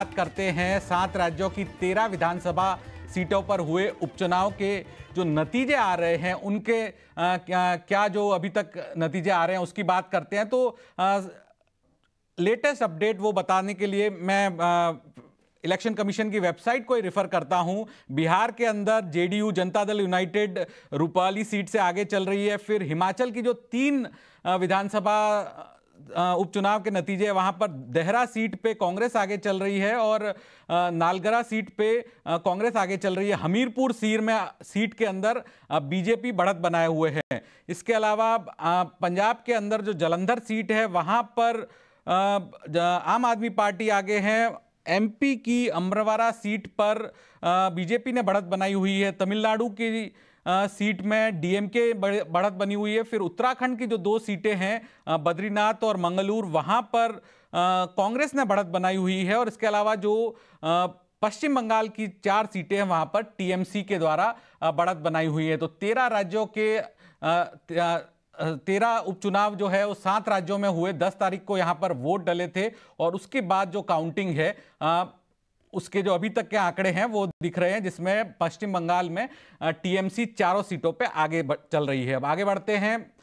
बात करते हैं सात राज्यों की तेरह विधानसभा सीटों पर हुए उपचुनाव के जो नतीजे आ रहे हैं उनके आ, क्या, क्या जो अभी तक नतीजे आ रहे हैं उसकी बात करते हैं। तो लेटेस्ट अपडेट वो बताने के लिए मैं इलेक्शन कमीशन की वेबसाइट को ही रेफर करता हूँ। बिहार के अंदर JDU Janata Dal United Rupali seat से आगे चल रही है। फिर हिमाचल की जो तीन विधानसभा उपचुनाव के नतीजे वहाँ पर देहरा सीट पे कांग्रेस आगे चल रही है और नालगरा सीट पे कांग्रेस आगे चल रही है। हमीरपुर सीर में, सीट के अंदर बीजेपी बढ़त बनाए हुए है। इसके अलावा पंजाब के अंदर जो जलंधर सीट है, वहाँ पर आम आदमी पार्टी आगे है। एमपी की अमरवाड़ा सीट पर बीजेपी ने बढ़त बनाई हुई है। तमिलनाडु की सीट में डीएमके बढ़त बनी हुई है। फिर उत्तराखंड की जो दो सीटें हैं बद्रीनाथ और मंगलूर, वहाँ पर कांग्रेस ने बढ़त बनाई हुई है और इसके अलावा जो पश्चिम बंगाल की चार सीटें हैं, वहाँ पर टीएमसी के द्वारा बढ़त बनाई हुई है। तो तेरह राज्यों के तेरह उपचुनाव जो है वो सात राज्यों में हुए। दस तारीख को यहाँ पर वोट डले थे और उसके बाद जो काउंटिंग है आ, उसके जो अभी तक के आंकड़े हैं वो दिख रहे हैं जिसमें पश्चिम बंगाल में टीएमसी चारों सीटों पे आगे चल रही है। अब आगे बढ़ते हैं।